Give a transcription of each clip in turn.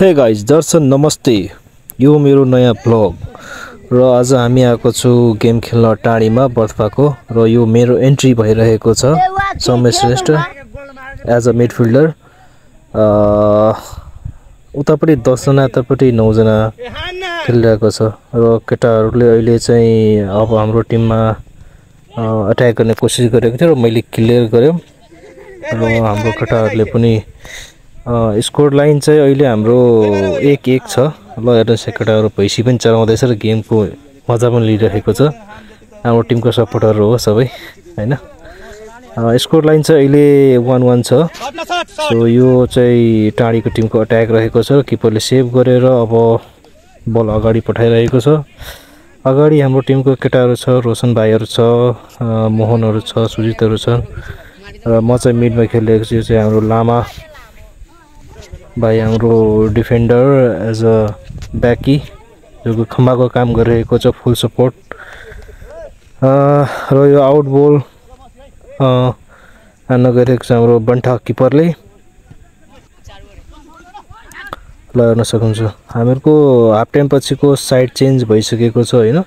Hey guys दर्शन नमस्ते यो मेरो नयाँ भ्लग र आज हामी आएको छु गेम खेल्न टाढीमा बर्थपाको र यो मेरो एन्ट्री भइरहेको छ Samay Shrestha as a midfielder उतापट्टि दसजना यतापट्टि नौजना खेलिरहेको छ। र केटाहरूले अहिले चाहिँ अब हाम्रो टिममा अट्याक गर्ने कोसिस गरेको थियो र मैले क्लियर गरेँ र हाम्रो केटाहरूले पनि स्कोर लाइन चाहिँ अहिले हाम्रो एक एक छ। ल हेर्नुहोस् केटाहरू भैँसी पनि चलाउँदैछ र गेमको मजा पनि लिइरहेको छ। हाम्रो टिमको सपोर्टरहरू हो सबै होइन? स्कोर लाइन चाहिँ अहिले वान वान छ। सो यो चाहिँ टाढीको टिमको अट्याक रहेको छ किपरले सेभ गरेर अब बल अगाडि पठाइरहेको छ। अगाडि हाम्रो टिमको केटाहरू छ रोशन भाइहरू छ मोहनहरू छ सुजितहरू छन्। र म चाहिँ मिडमा खेलिरहेको छु यो चाहिँ हाम्रो लामा। भाइ हाम्रो डिफेन्डर एज अ ब्याकी जो खम्बाको काम गरिरहेको छ फुल सपोर्ट र यो आउट बल हान्न गइरहेको छ हाम्रो बन्ठा किपरले ल हेर्न सक्नुहुन्छ हामीहरूको हाफ टाइम पछिको साइड चेन्ज भइसकेको छ होइन?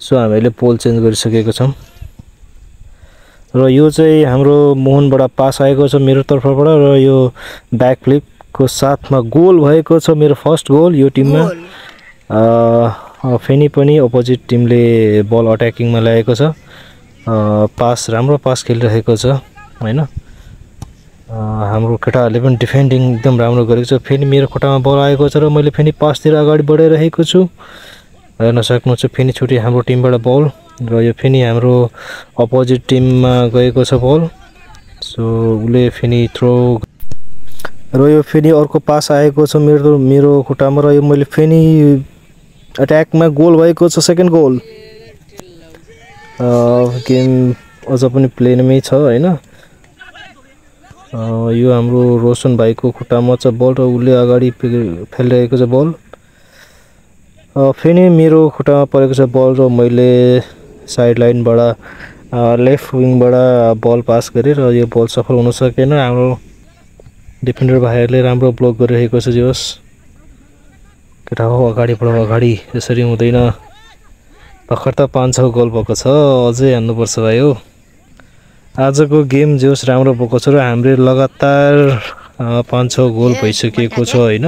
सो हामीले पोल चेन्ज गरिसकेको छौँ। र यो चाहिँ हाम्रो मोहनबाट पास आएको छ मेरो तर्फबाट र यो ब्याक फ्लिप को साथमा गोल भएको छ मेरो फर्स्ट गोल यो टिममा। फेरि पनि अपोजिट टिमले बल अट्याकिङमा ल्याएको छ। पास राम्रो पास खेलिरहेको छ होइन? हाम्रो केटाहरूले पनि डिफेन्डिङ एकदम राम्रो गरेको छ। फेरि मेरो खुट्टामा बल आएको छ र मैले फेरि पासतिर अगाडि बढाइरहेको छु। हेर्न सक्नुहुन्छ फेरि छुट्टी हाम्रो टिमबाट बल र यो फेरि हाम्रो अपोजिट टिममा गएको छ बल। सो उसले फेरि थ्रो र यो फेरि अर्को पास आएको छ मेरो मेरो खुट्टामा र यो मैले फेरि एट्याकमा गोल भएको छ सेकेन्ड गोल गेम अझ पनि प्लेनमै छ होइन? यो हाम्रो रोशन भाइको खुट्टामा छ बल र उसले अगाडि फेलिरहेको छ बल फेरि मेरो खुट्टामा परेको छ बल र मैले साइड लाइनबाट लेफ्ट विङबाट बल पास गरेँ र यो बल सफल हुन सकेन। हाम्रो डिफेन्डर भाइहरूले राम्रो ब्लक गरिरहेको छ जोस्। केटा हो अगाडि बढाउ अगाडि। यसरी हुँदैन। भर्खर त पाँच छ गोल भएको छ। अझै हान्नुपर्छ भाइ हो। आजको गेम जोस् राम्रो भएको छ र हाम्रो लगातार पाँच छ गोल भइसकेको छ होइन?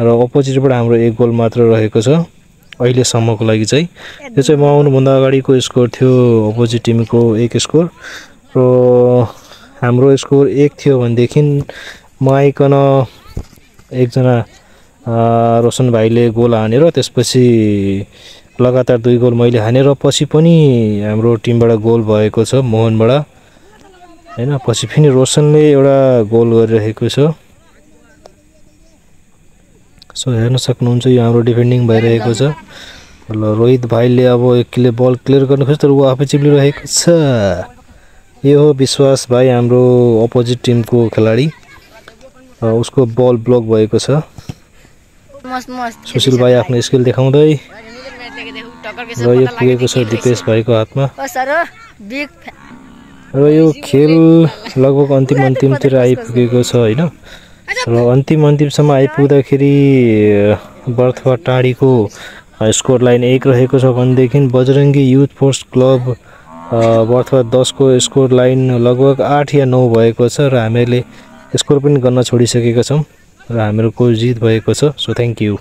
र अपोजिटबाट हाम्रो एक गोल मात्र रहेको छ। अहिलेसम्मको लागि चाहिँ। यो चाहिँ म आउनुभन्दा अगाडिको स्कोर थियो अपोजिट टिमको एक स्कोर। र हाम्रो स्कोर एक थियो भनेदेखि म आइकन एकजना रोशन भाइले गोल हानेर त्यसपछि लगातार दुई गोल मैले हानेर पछि पनि हाम्रो टिमबाट गोल भएको छ मोहनबाट। होइन पछि फेरि रोशनले एउटा गोल गरिरहेको छ। सो हेर्न सक्नुहुन्छ यो हाम्रो डिफेन्डिङ भइरहेको छ। ल रोहित भाइले अब एकले बल क्लियर गर्नु खोज्छ तर ऊ आफै चिप्लिरहेको छ। यो हो विश्वास भाइ हाम्रो अपोजिट टिमको खेलाडी। उसको बल ब्लक भएको छ। सुशील भाइ आफ्नो स्किल देखाउँदै र यो पुगेको छ दिपेश भाइको हातमा। र यो खेल लगभग अन्तिम अन्तिमतिर आइपुगेको छ होइन? र अन्तिम अन्तिमसम्म आइपुग्दाखेरि बर्थवा टाढीको स्कोर लाइन एक रहेको छ भनेदेखि बजरङ्गी युथ फोर्स क्लब बर्थवा दसको स्कोर लाइन लगभग आठ या नौ भएको छ र हामीले स्कोर पनि गर्न छोडिसकेका छौँ र हामीहरूको जित भएको छ सो थ्याङ्क यू